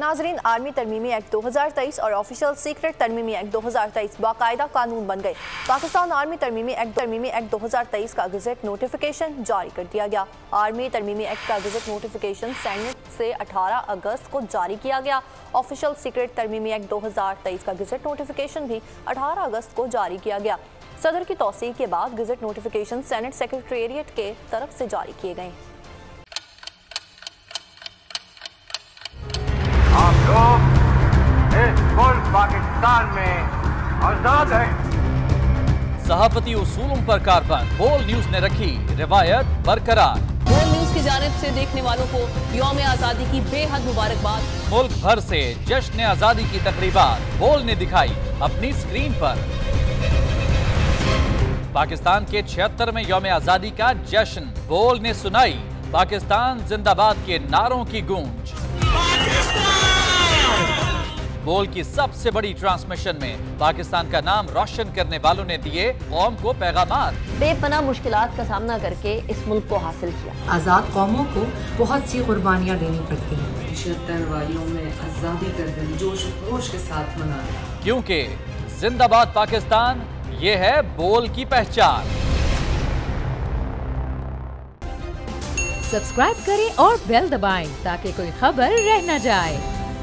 नाजरीन, आर्मी तरमीमी एक्ट 2023 और ऑफिशियल सीक्रेट तरमीमी एक्ट 2023 बाकायदा कानून बन गए। पाकिस्तान आर्मी तरमीमी एक्ट तरमीमी एक्ट 2023 का गजट नोटिफिकेशन जारी कर दिया गया। आर्मी तरमीमी एक्ट का गजट नोटिफिकेशन सैनेट से 18 अगस्त को जारी किया गया। ऑफिशियल सीक्रेट तरमीमी एक्ट 2023 का गजट नोटिफिकेशन भी 18 अगस्त को जारी किया गया। सदर की तोसी के बाद गजट नोटिफिकेशन सैनेट सेक्रेटेरिएट के तरफ़ से जारी किए गए। पाकिस्तान में आज़ाद है। सहाफती उसूलों पर कारबन बोल न्यूज़ ने रखी रिवायत बरकरार। बोल न्यूज़ की जानब से देखने वालों को योम आज़ादी की बेहद मुबारकबाद। मुल्क भर से जश्न आज़ादी की तकरीबात बोल ने दिखाई अपनी स्क्रीन पर। पाकिस्तान के छिहत्तर में योम आज़ादी का जश्न बोल ने सुनाई पाकिस्तान जिंदाबाद के नारों की गूंज। बोल की सबसे बड़ी ट्रांसमिशन में पाकिस्तान का नाम रोशन करने वालों ने दिए कौम को पैगाम बेपना मुश्किल का सामना करके इस मुल्क को हासिल किया। आज़ाद कौमों को बहुत सी कुर्बानियाँ देनी पड़ती हैं। छिहत्तर वालियों में आज़ादी का दिन जोश खरोश के साथ मनाया क्योंकि जिंदाबाद पाकिस्तान ये है बोल की पहचान। सब्सक्राइब करें और बेल दबाएँ ताकि कोई खबर रह न जाए।